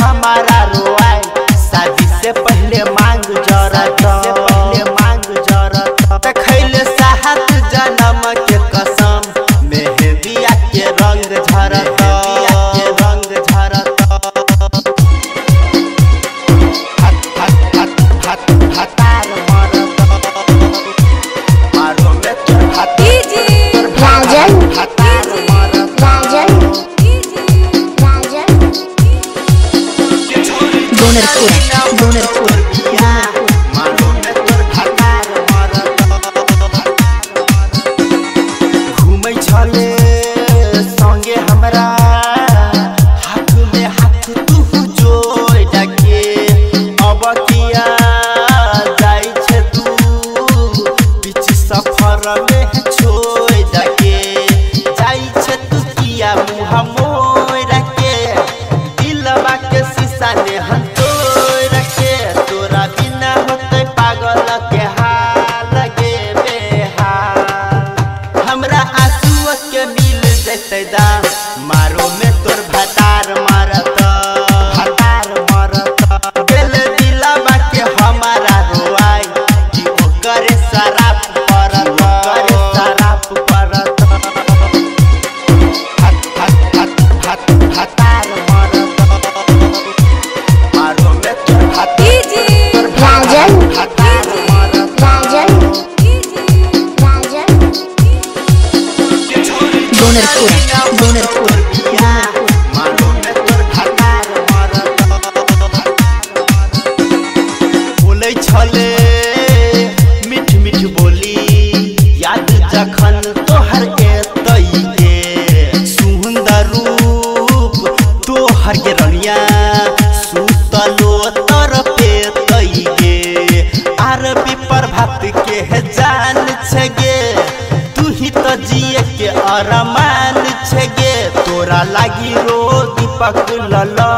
हमारा रोआई शादी से पहले माँ डोनर पूरा डोनर घूमे संगे हमरा मारो में तोर भतार मरत। भतार मरत। दिल दिला बाके हमारा रोआई कि ओकर शराब परत। ओकर शराब परत। हत हत हत हत भतार मरत। मारो में तोर भतार तोर राजन भतार मरत। राजन राजन डोनर पूरा अरमान छे तोरा लागी रोज पकलला